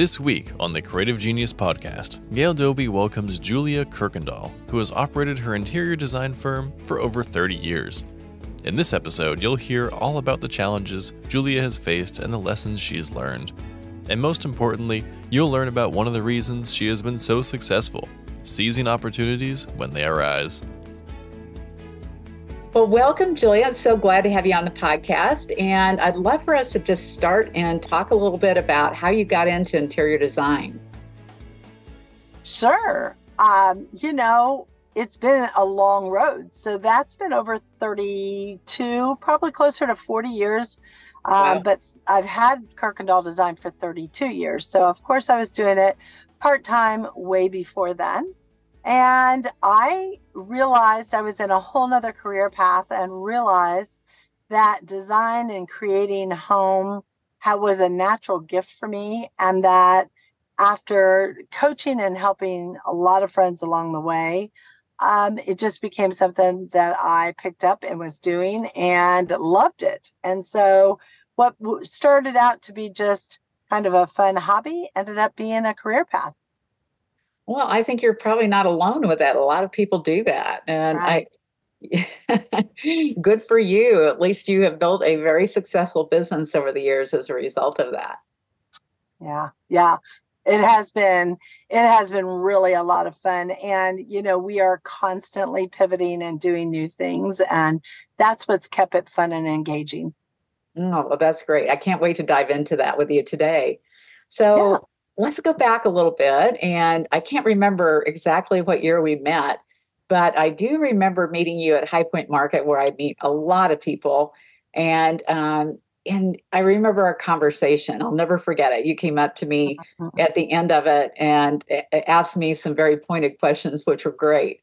This week on the Creative Genius podcast, Gail Doby welcomes Julia Kirkendall, who has operated her interior design firm for over 30 years. In this episode, you'll hear all about the challenges Julia has faced and the lessons she's learned. And most importantly, you'll learn about one of the reasons she has been so successful seizing opportunities when they arise. Well, welcome, Julia. I'm so glad to have you on the podcast. And I'd love for us to just start and talk a little bit about how you got into interior design. Sure. Um, you know, it's been a long road. So that's been over 32, probably closer to 40 years. Um. But I've had Kirkendall Design for 32 years. So, of course, I was doing it part time way before then. And I realized I was in a whole nother career path and realized that design and creating home was a natural gift for me. And that after coaching and helping a lot of friends along the way, um, it just became something that I picked up and was doing and loved it. And so, what started out to be just kind of a fun hobby ended up being a career path. Well, I think you're probably not alone with that. A lot of people do that. And right. I good for you. At least you have built a very successful business over the years as a result of that. Yeah. Yeah. It has been it has been really a lot of fun and you know we are constantly pivoting and doing new things and that's what's kept it fun and engaging. Oh, well, that's great. I can't wait to dive into that with you today. So, let's go back a little bit. And I can't remember exactly what year we met, but I do remember meeting you at High Point Market where I meet a lot of people. And um, and I remember our conversation. I'll never forget it. You came up to me mm-hmm. at the end of it and asked me some very pointed questions, which were great.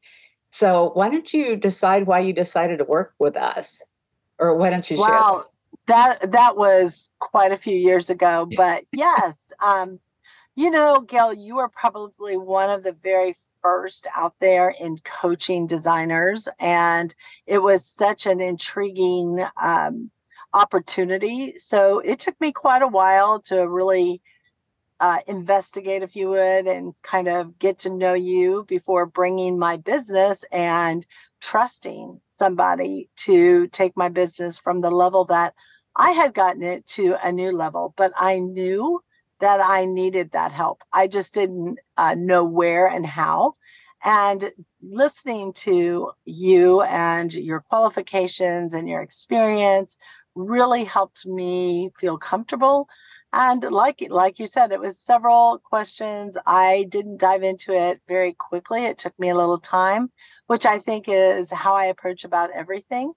So why don't you decide why you decided to work with us, or why don't you share? Wow, that that was quite a few years ago, but yes, um, you know, Gail, you are probably one of the very first out there in coaching designers, and it was such an intriguing um, opportunity. So it took me quite a while to really uh, investigate, if you would, and kind of get to know you before bringing my business and trusting somebody to take my business from the level that I had gotten it to a new level. But I knew that I needed that help. I just didn't uh, know where and how. And listening to you and your qualifications and your experience really helped me feel comfortable. And like like you said, it was several questions. I didn't dive into it very quickly. It took me a little time, which I think is how I approach about everything.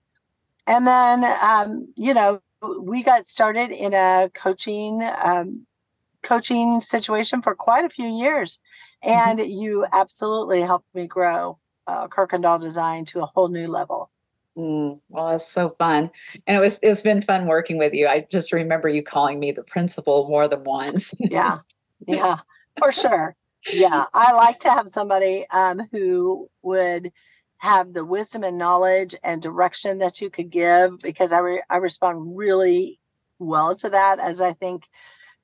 And then, um, you know, we got started in a coaching um, coaching situation for quite a few years. And mm-hmm. you absolutely helped me grow uh, Kirkendall Design to a whole new level. Mm, well, it's so fun, and it was it's been fun working with you. I just remember you calling me the principal more than once. yeah, yeah, for sure. Yeah, I like to have somebody um, who would have the wisdom and knowledge and direction that you could give because I re- I respond really well to that as I think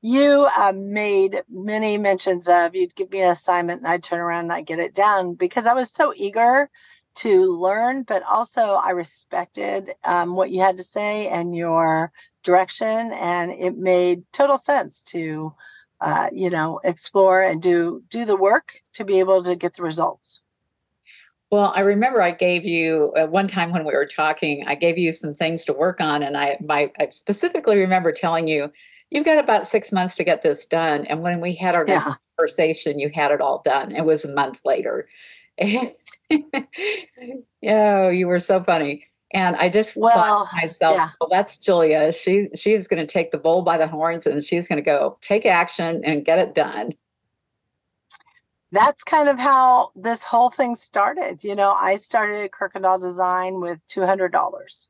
you uh, made many mentions of you'd give me an assignment and I'd turn around and I'd get it down because I was so eager to learn, but also I respected um, what you had to say and your direction, and it made total sense to, uh, you know, explore and do do the work to be able to get the results. Well, I remember I gave you uh, one time when we were talking, I gave you some things to work on, and I my I specifically remember telling you you've got about six months to get this done. And when we had our yeah. next conversation, you had it all done. It was a month later. oh, you were so funny. And I just well, thought to myself, yeah. well, that's Julia. She she's going to take the bull by the horns and she's going to go take action and get it done. That's kind of how this whole thing started. You know, I started Kirkendall Design with two hundred dollars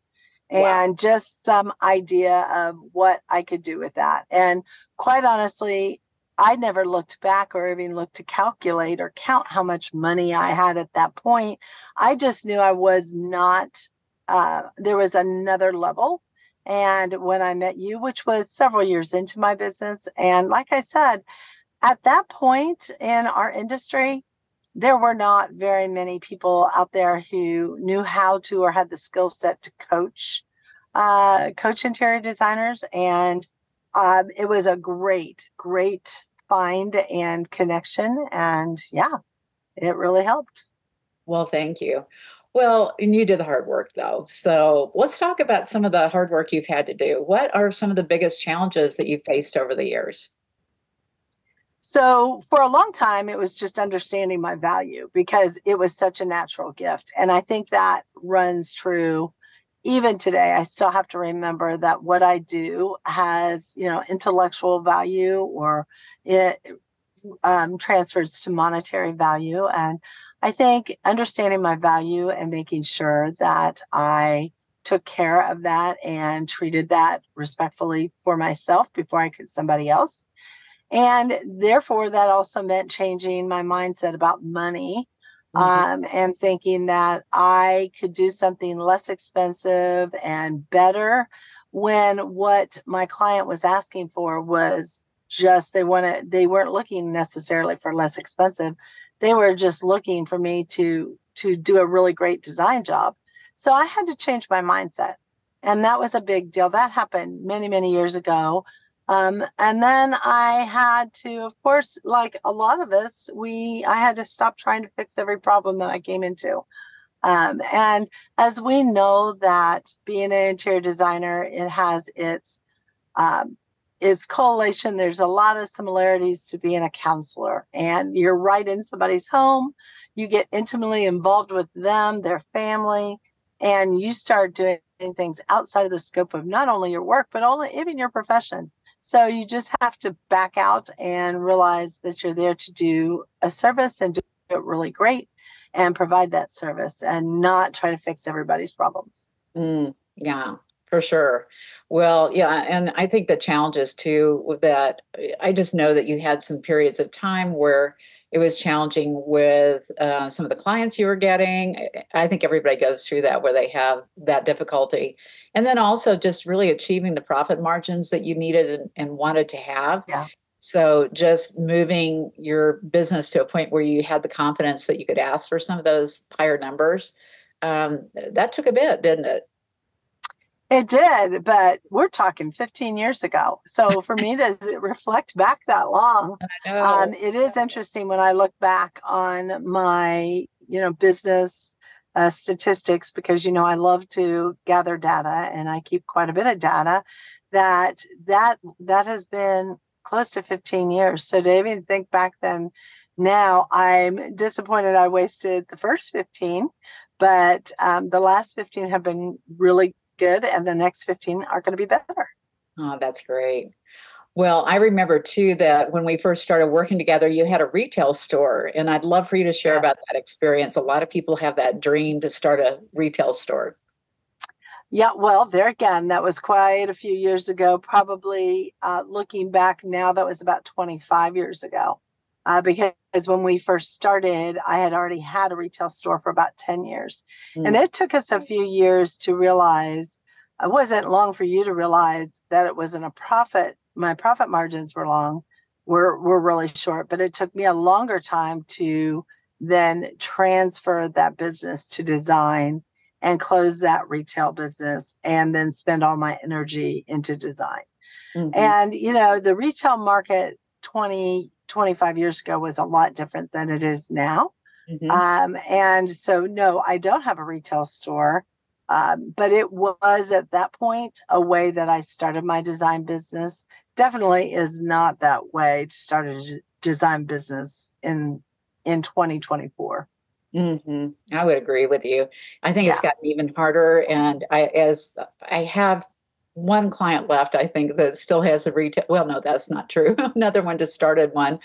and wow. just some idea of what I could do with that. And quite honestly, I never looked back or even looked to calculate or count how much money I had at that point. I just knew I was not, uh, there was another level. And when I met you, which was several years into my business, and like I said, at that point in our industry, there were not very many people out there who knew how to or had the skill set to coach uh, coach interior designers, and um, it was a great, great find and connection. And yeah, it really helped. Well, thank you. Well, and you did the hard work though. So let's talk about some of the hard work you've had to do. What are some of the biggest challenges that you've faced over the years? So, for a long time, it was just understanding my value because it was such a natural gift. And I think that runs true even today. I still have to remember that what I do has, you know, intellectual value or it um, transfers to monetary value. And I think understanding my value and making sure that I took care of that and treated that respectfully for myself before I could somebody else and therefore, that also meant changing my mindset about money mm-hmm. um, and thinking that I could do something less expensive and better when what my client was asking for was just they wanted they weren't looking necessarily for less expensive. They were just looking for me to to do a really great design job. So i had to change my mindset and that was a big deal. That happened many many years ago um, and then I had to, of course, like a lot of us, we I had to stop trying to fix every problem that I came into. Um, and as we know that being an interior designer, it has its um, its correlation. There's a lot of similarities to being a counselor, and you're right in somebody's home. You get intimately involved with them, their family, and you start doing things outside of the scope of not only your work but only even your profession. So you just have to back out and realize that you're there to do a service and do it really great and provide that service and not try to fix everybody's problems. Mm, yeah, for sure. Well, yeah, and I think the challenges too that I just know that you had some periods of time where it was challenging with uh, some of the clients you were getting. I think everybody goes through that where they have that difficulty and then also just really achieving the profit margins that you needed and, and wanted to have yeah. so just moving your business to a point where you had the confidence that you could ask for some of those higher numbers um, that took a bit didn't it it did, but we're talking 15 years ago. So for me to reflect back that long, um, it is interesting when I look back on my, you know, business uh, statistics because you know I love to gather data and I keep quite a bit of data. That that that has been close to 15 years. So to even think back then, now I'm disappointed I wasted the first 15, but um, the last 15 have been really good, and the next 15 are going to be better. Oh, that's great. Well, I remember too that when we first started working together, you had a retail store, and I'd love for you to share yeah. about that experience. A lot of people have that dream to start a retail store. Yeah, well, there again, that was quite a few years ago. Probably uh, looking back now, that was about 25 years ago. Uh, because when we first started, I had already had a retail store for about 10 years. Mm. And it took us a few years to realize, it wasn't long for you to realize that it wasn't a profit my profit margins were long, were were really short, but it took me a longer time to then transfer that business to design and close that retail business and then spend all my energy into design. Mm-hmm. And you know, the retail market 20 25 years ago was a lot different than it is now. Mm-hmm. Um, and so no, I don't have a retail store. Um, but it was at that point a way that I started my design business definitely is not that way to start a design business in in 2024. Mm-hmm. I would agree with you. I think yeah. it's gotten even harder, and I as I have one client left, I think that still has a retail. Well, no, that's not true. Another one just started one,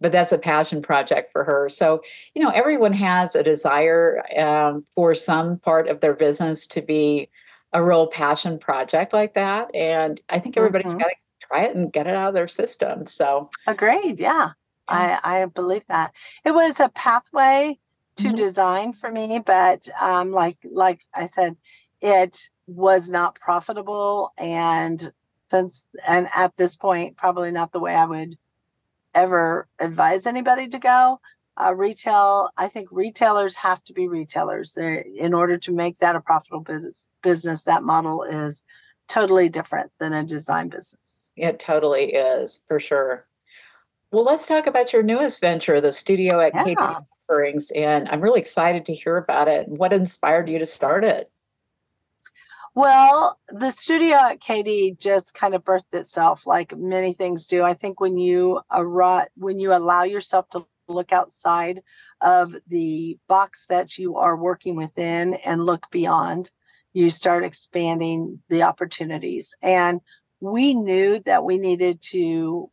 but that's a passion project for her. So you know, everyone has a desire um, for some part of their business to be a real passion project like that, and I think everybody's mm-hmm. got to try it and get it out of their system. So agreed. Yeah. I, I believe that it was a pathway to mm-hmm. design for me, but um, like like I said, it was not profitable, and since and at this point, probably not the way I would ever advise anybody to go. Uh, retail, I think retailers have to be retailers. They're, in order to make that a profitable business, business, that model is totally different than a design business. It totally is, for sure. Well, let's talk about your newest venture, the Studio at yeah. KD offerings, and I'm really excited to hear about it. What inspired you to start it? Well, the studio at KD just kind of birthed itself, like many things do. I think when you arrive, when you allow yourself to look outside of the box that you are working within and look beyond, you start expanding the opportunities. And we knew that we needed to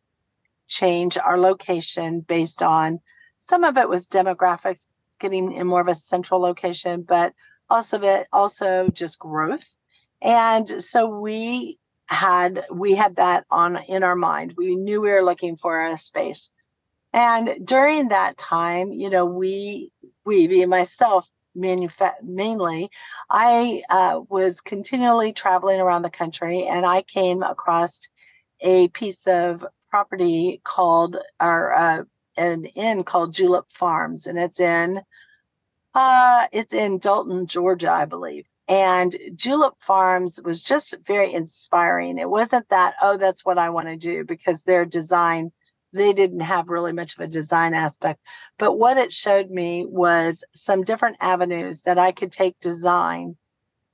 change our location based on some of it was demographics getting in more of a central location, but also it also just growth. And so we had we had that on in our mind. We knew we were looking for a space. And during that time, you know, we we me myself manufa- mainly, I uh, was continually traveling around the country, and I came across a piece of property called or uh, an inn called Julep Farms, and it's in uh, it's in Dalton, Georgia, I believe. And Julep Farms was just very inspiring. It wasn't that, oh, that's what I want to do, because their design, they didn't have really much of a design aspect. But what it showed me was some different avenues that I could take design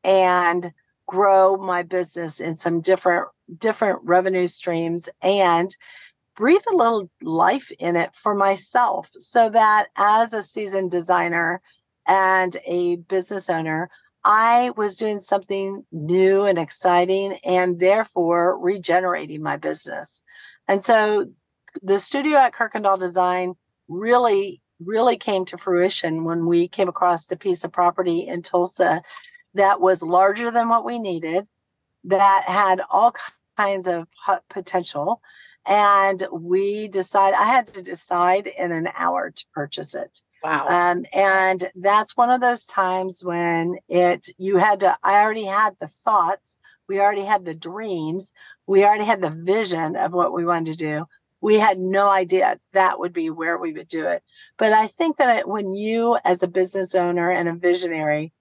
and grow my business in some different different revenue streams and breathe a little life in it for myself so that as a seasoned designer and a business owner I was doing something new and exciting and therefore regenerating my business. And so the studio at Kirkendall Design really, really came to fruition when we came across a piece of property in Tulsa that was larger than what we needed, that had all kinds of potential. And we decided, I had to decide in an hour to purchase it. Wow. Um, and that's one of those times when it, you had to, I already had the thoughts, we already had the dreams, we already had the vision of what we wanted to do. We had no idea that would be where we would do it. But I think that when you, as a business owner and a visionary,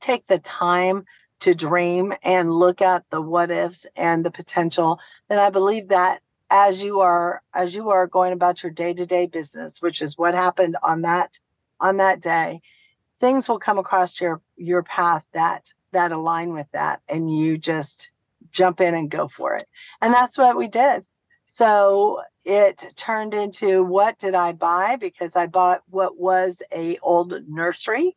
take the time to dream and look at the what ifs and the potential, then I believe that as you are as you are going about your day-to-day business which is what happened on that on that day things will come across your your path that that align with that and you just jump in and go for it. And that's what we did. So it turned into what did i buy? Because i bought what was a old nursery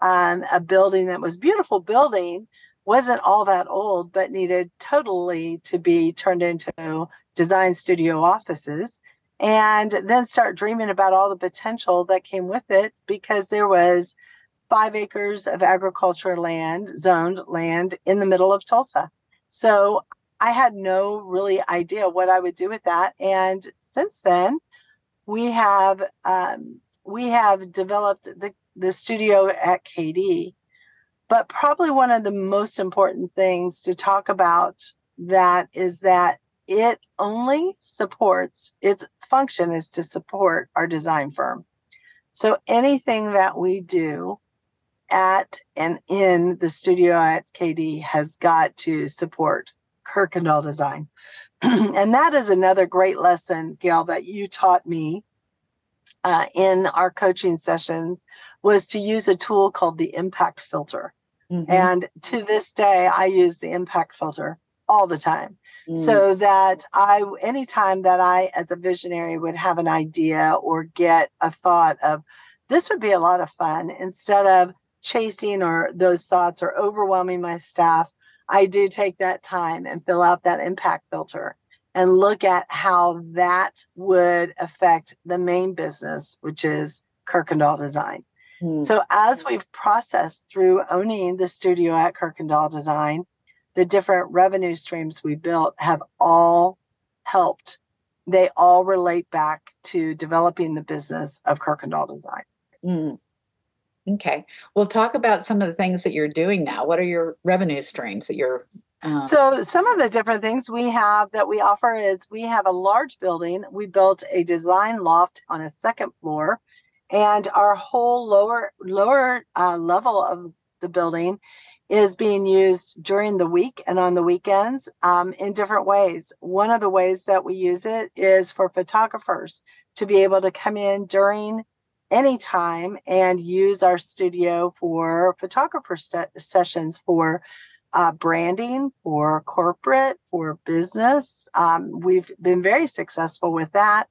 um, a building that was beautiful building wasn't all that old, but needed totally to be turned into design studio offices. And then start dreaming about all the potential that came with it because there was five acres of agriculture land, zoned land in the middle of Tulsa. So I had no really idea what I would do with that. And since then, we have um, we have developed the the studio at KD but probably one of the most important things to talk about that is that it only supports its function is to support our design firm. So anything that we do at and in the studio at KD has got to support Kirkendall Design. and that is another great lesson, Gail, that you taught me uh, in our coaching sessions was to use a tool called the impact filter. Mm-hmm. And to this day, I use the impact filter all the time. Mm. So that I, anytime that I, as a visionary, would have an idea or get a thought of this would be a lot of fun, instead of chasing or those thoughts or overwhelming my staff, I do take that time and fill out that impact filter and look at how that would affect the main business, which is Kirkendall Design. Hmm. So as we've processed through owning the studio at Kirkendall Design, the different revenue streams we built have all helped. They all relate back to developing the business of Kirkendall Design. Mm. Okay. Well, talk about some of the things that you're doing now. What are your revenue streams that you're Um, so some of the different things we have that we offer is we have a large building. We built a design loft on a second floor, and our whole lower lower uh, level of the building is being used during the week and on the weekends um, in different ways. One of the ways that we use it is for photographers to be able to come in during any time and use our studio for photographer st- sessions for uh, branding, for corporate, for business. Um, we've been very successful with that.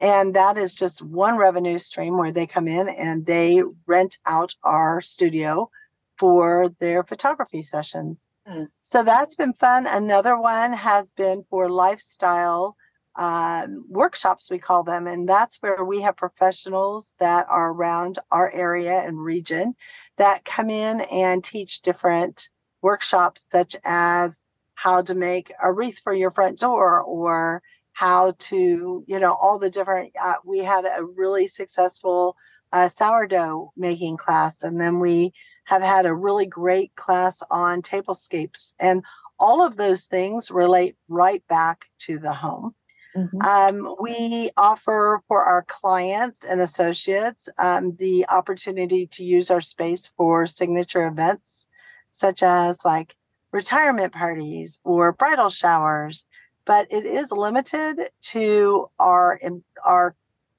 And that is just one revenue stream where they come in and they rent out our studio for their photography sessions. Mm. So that's been fun. Another one has been for lifestyle um, workshops, we call them. And that's where we have professionals that are around our area and region that come in and teach different workshops, such as how to make a wreath for your front door or how to, you know, all the different. Uh, we had a really successful uh, sourdough making class, and then we have had a really great class on tablescapes. And all of those things relate right back to the home. Mm-hmm. Um, we offer for our clients and associates um, the opportunity to use our space for signature events, such as like retirement parties or bridal showers. But it is limited to our our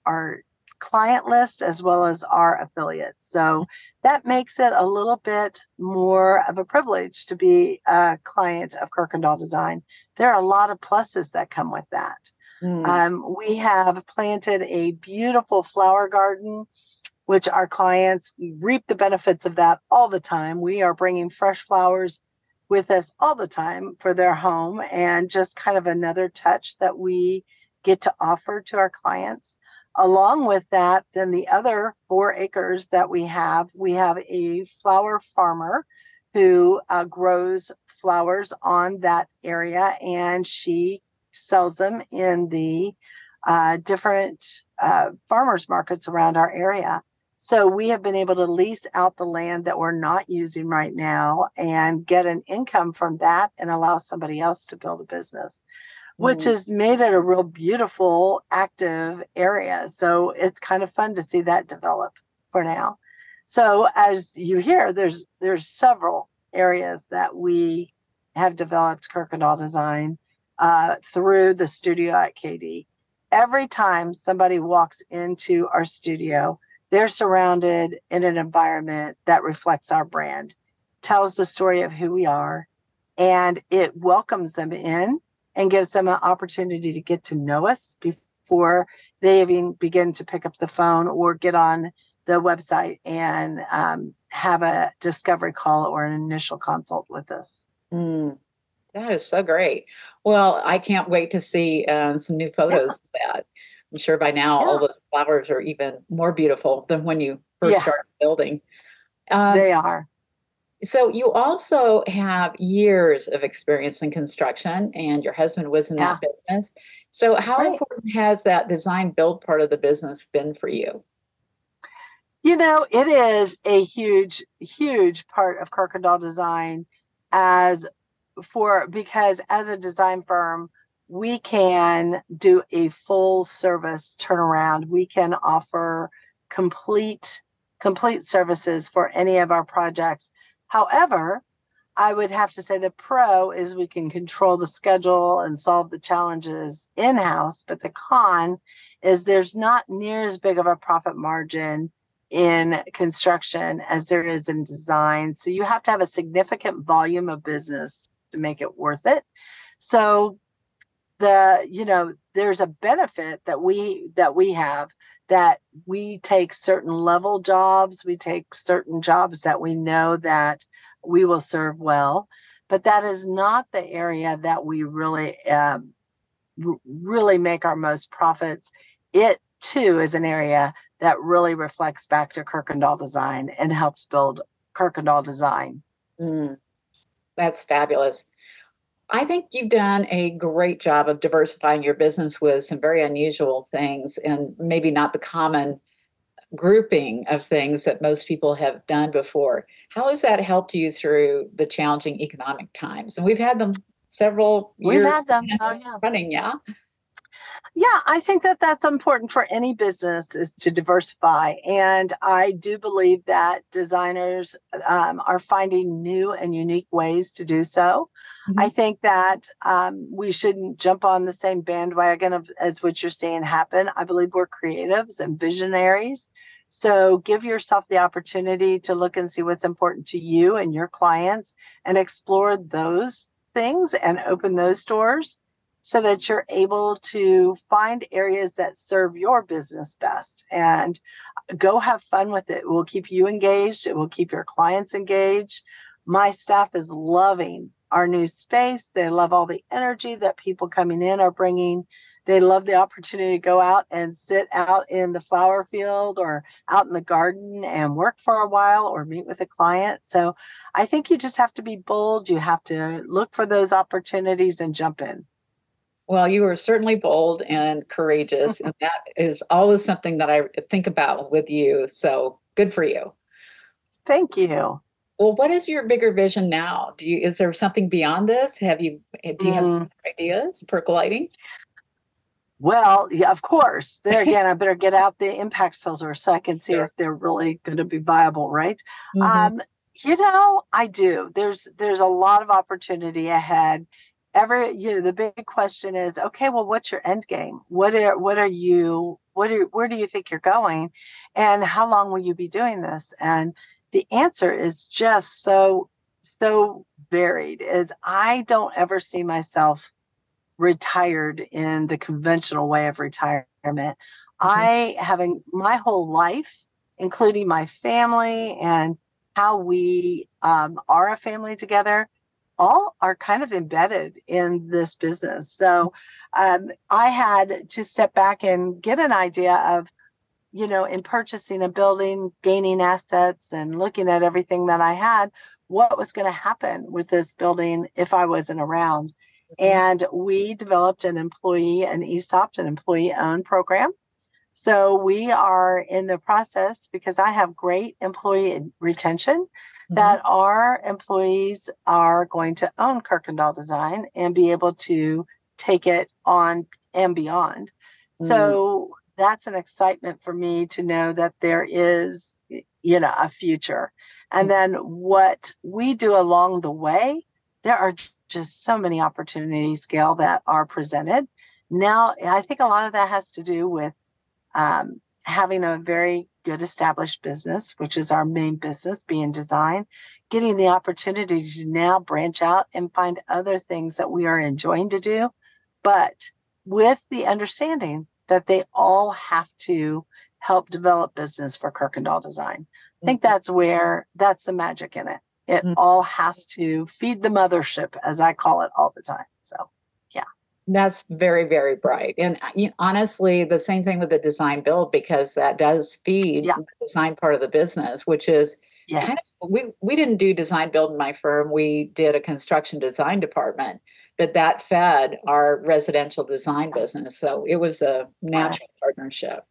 our client list as well as our affiliates. So that makes it a little bit more of a privilege to be a client of Kirkendall Design. There are a lot of pluses that come with that. Mm. Um, we have planted a beautiful flower garden, which our clients reap the benefits of that all the time. We are bringing fresh flowers with us all the time for their home and just kind of another touch that we get to offer to our clients. Along with that, then the other four acres that we have, we have a flower farmer who uh, grows flowers on that area and she sells them in the uh, different uh, farmers markets around our area. So we have been able to lease out the land that we're not using right now and get an income from that and allow somebody else to build a business, mm. which has made it a real beautiful, active area. So it's kind of fun to see that develop for now. So as you hear, there's there's several areas that we have developed Kirkendall Design uh, through the studio at KD. Every time somebody walks into our studio, they're surrounded in an environment that reflects our brand, tells the story of who we are, and it welcomes them in and gives them an opportunity to get to know us before they even begin to pick up the phone or get on the website and um, have a discovery call or an initial consult with us. Mm, that is so great. Well, I can't wait to see uh, some new photos yeah. of that. I'm sure by now yeah. all those flowers are even more beautiful than when you first yeah. started building. Um, they are. So you also have years of experience in construction, and your husband was in that business. So how right. important has that design build part of the business been for you? You know, it is a huge, huge part of Kirkendall Design as for because as a design firm, we can do a full service turnaround. We can offer complete complete services for any of our projects. However, I would have to say the pro is we can control the schedule and solve the challenges in house, but the con is there's not near as big of a profit margin in construction as there is in design. So you have to have a significant volume of business to make it worth it. So the you know there's a benefit that we that we have that we take certain level jobs we take certain jobs that we know that we will serve well but that is not the area that we really um, really make our most profits it too is an area that really reflects back to kirkendall design and helps build kirkendall design mm. That's fabulous. I think you've done a great job of diversifying your business with some very unusual things and maybe not the common grouping of things that most people have done before. How has that helped you through the challenging economic times? And we've had them several We've had them oh, yeah. running, yeah. Yeah, I think that that's important for any business is to diversify, and I do believe that designers um, are finding new and unique ways to do so. Mm-hmm. I think that um, we shouldn't jump on the same bandwagon of, as what you're seeing happen. I believe we're creatives and visionaries, so give yourself the opportunity to look and see what's important to you and your clients, and explore those things and open those doors so that you're able to find areas that serve your business best and go have fun with it. It will keep you engaged, it will keep your clients engaged. My staff is loving our new space. They love all the energy that people coming in are bringing. They love the opportunity to go out and sit out in the flower field or out in the garden and work for a while or meet with a client. So I think you just have to be bold. You have to look for those opportunities and jump in. Well, you are certainly bold and courageous, and that is always something that I think about with you. So good for you. Thank you. Well, what is your bigger vision now? Do you is there something beyond this? Have you do you have mm. ideas percolating? Well, yeah, of course. There again, I better get out the impact filter so I can see sure. if they're really going to be viable, right? Mm-hmm. Um, you know, I do. There's there's a lot of opportunity ahead every you know the big question is okay well what's your end game? What are what are you what are where do you think you're going? And how long will you be doing this? And the answer is just so so varied is i don't ever see myself retired in the conventional way of retirement. Mm-hmm. i having my whole life including my family and how we um, are a family together all are kind of embedded in this business. So um, I had to step back and get an idea of, you know, in purchasing a building, gaining assets, and looking at everything that I had, what was going to happen with this building if I wasn't around. Mm-hmm. And we developed an employee, an ESOP, an employee owned program. So we are in the process because I have great employee retention that mm-hmm. our employees are going to own Kirkendall Design and be able to take it on and beyond. Mm-hmm. So that's an excitement for me to know that there is, you know, a future. And mm-hmm. then what we do along the way, there are just so many opportunities, Gail, that are presented. Now, I think a lot of that has to do with um, having a very good established business, which is our main business, being design, getting the opportunity to now branch out and find other things that we are enjoying to do, but with the understanding that they all have to help develop business for Kirkendall Design. I think mm-hmm. that's where that's the magic in it. It mm-hmm. all has to feed the mothership, as I call it all the time. So that's very, very bright. And uh, honestly, the same thing with the design build, because that does feed yeah. the design part of the business, which is kind of, we, we didn't do design build in my firm. We did a construction design department, but that fed our residential design business. So it was a natural partnership.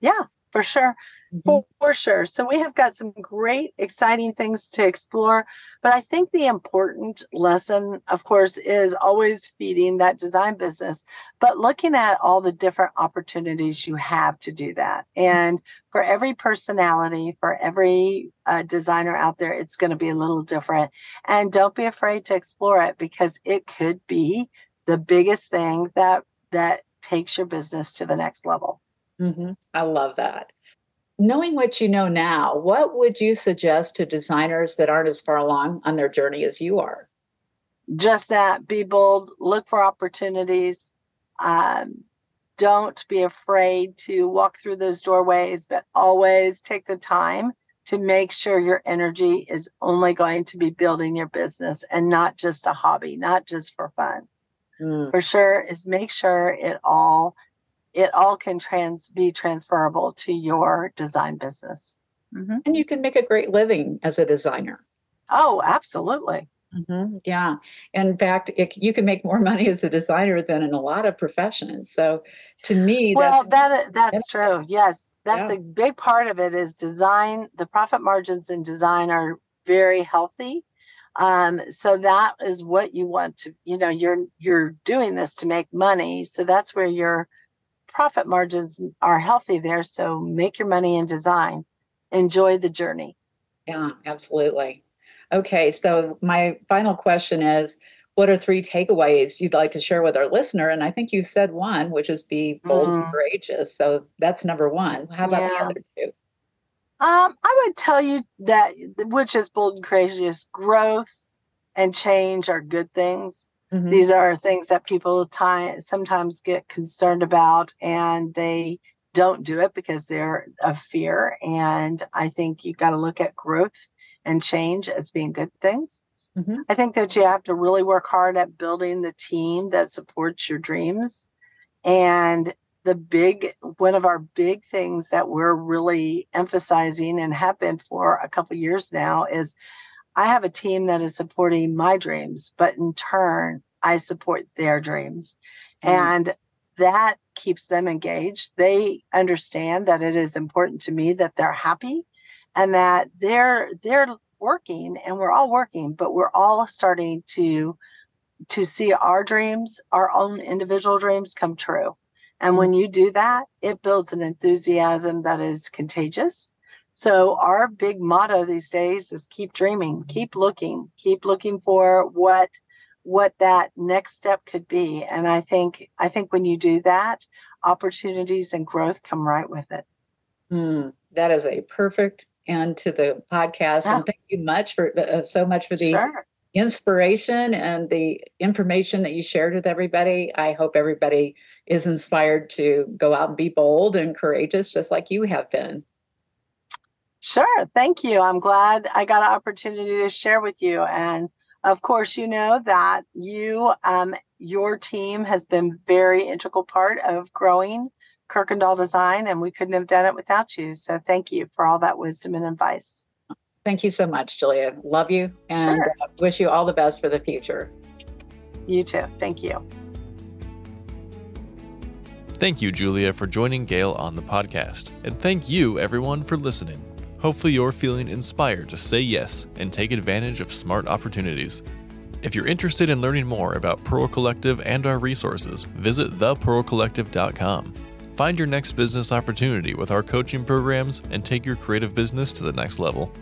Yeah, for sure. Mm-hmm. For, for, sure. So we have got some great, exciting things to explore. But I think the important lesson, of course, is always feeding that design business, but looking at all the different opportunities you have to do that. And for every personality, for every uh, designer out there, it's going to be a little different. And don't be afraid to explore it because it could be the biggest thing that that takes your business to the next level. Mm-hmm. I love that. Knowing what you know now, what would you suggest to designers that aren't as far along on their journey as you are? Just that be bold, look for opportunities. Um, don't be afraid to walk through those doorways, but always take the time to make sure your energy is only going to be building your business and not just a hobby, not just for fun. Mm. For sure, is make sure it all it all can trans be transferable to your design business. Mm-hmm. And you can make a great living as a designer. Oh, absolutely. Mm-hmm. Yeah. In fact, it, you can make more money as a designer than in a lot of professions. So, to me, well, that's, that that's true. Yes, that's yeah. a big part of it is design. The profit margins in design are very healthy. Um, so that is what you want to, you know, you're you're doing this to make money. So that's where your profit margins are healthy there. So make your money in design. Enjoy the journey. Yeah, absolutely. Okay, so my final question is what are three takeaways you'd like to share with our listener? And I think you said one, which is be bold mm. and courageous. So that's number one. How about yeah. the other two? Um, I would tell you that which is bold and courageous growth and change are good things. Mm-hmm. These are things that people sometimes get concerned about and they don't do it because they're of fear. And I think you've got to look at growth and change as being good things. Mm-hmm. I think that you have to really work hard at building the team that supports your dreams. And the big, one of our big things that we're really emphasizing and have been for a couple years now is I have a team that is supporting my dreams, but in turn, I support their dreams. Mm-hmm. And that keeps them engaged. They understand that it is important to me that they're happy and that they're they're working and we're all working, but we're all starting to to see our dreams, our own individual dreams come true. And when you do that, it builds an enthusiasm that is contagious. So our big motto these days is keep dreaming, keep looking, keep looking for what what that next step could be. And I think I think when you do that, opportunities and growth come right with it. Mm, that is a perfect end to the podcast. Yeah. And thank you much for uh, so much for the sure. inspiration and the information that you shared with everybody. I hope everybody is inspired to go out and be bold and courageous, just like you have been. Sure. Thank you. I'm glad I got an opportunity to share with you. And of course, you know that you, um, your team has been very integral part of growing Kirkendall Design, and we couldn't have done it without you. So thank you for all that wisdom and advice. Thank you so much, Julia. Love you and sure. uh, wish you all the best for the future. You too. Thank you. Thank you, Julia, for joining Gail on the podcast. And thank you, everyone, for listening. Hopefully, you're feeling inspired to say yes and take advantage of smart opportunities. If you're interested in learning more about Pearl Collective and our resources, visit thepearlcollective.com. Find your next business opportunity with our coaching programs and take your creative business to the next level.